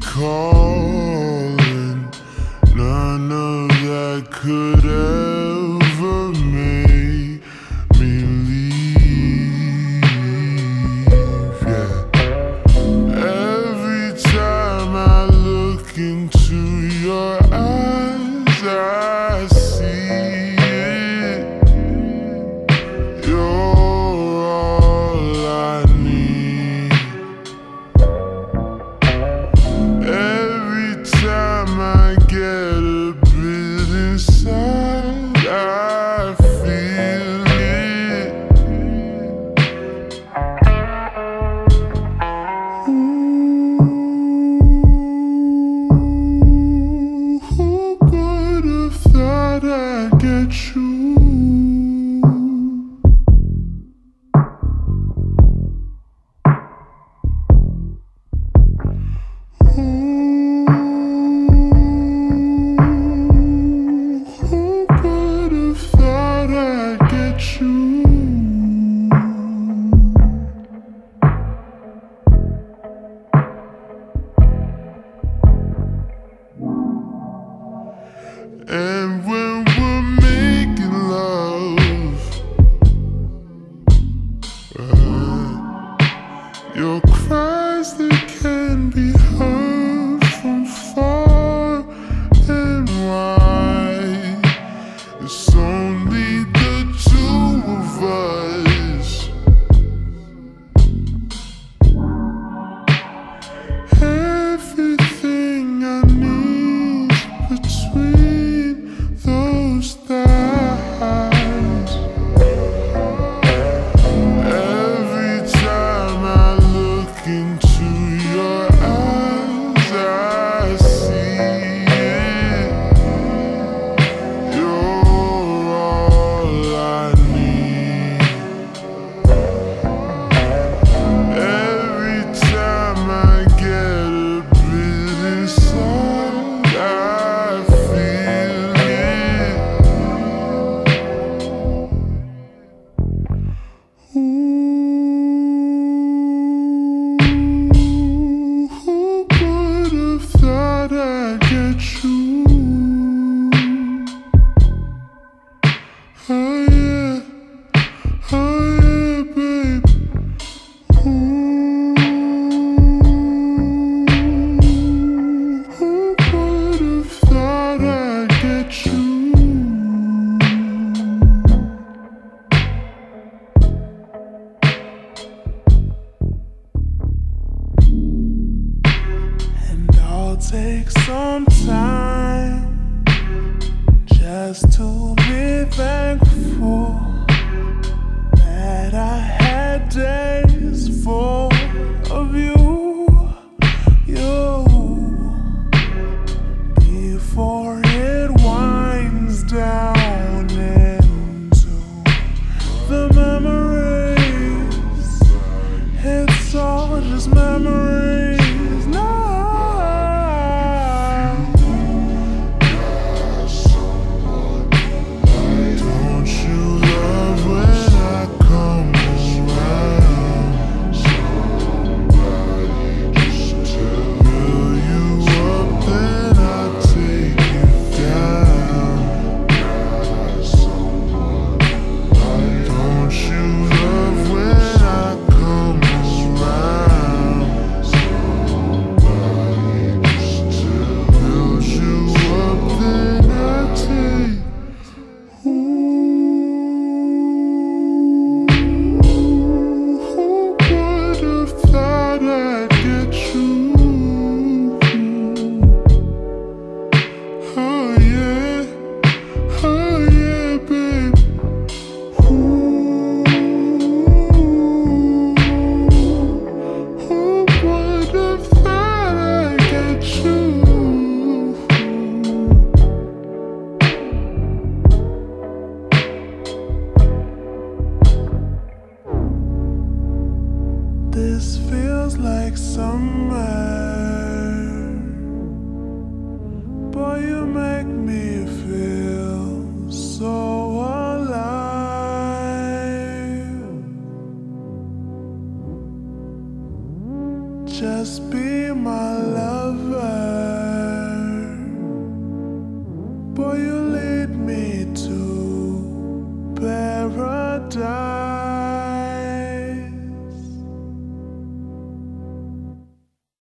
calling. None of that could ever. Oh yeah, oh yeah. Ooh, who have thought I'd get you? And I'll take some time has to be thankful. This feels like summer. Boy, you make me feel so alive. Just be my lover.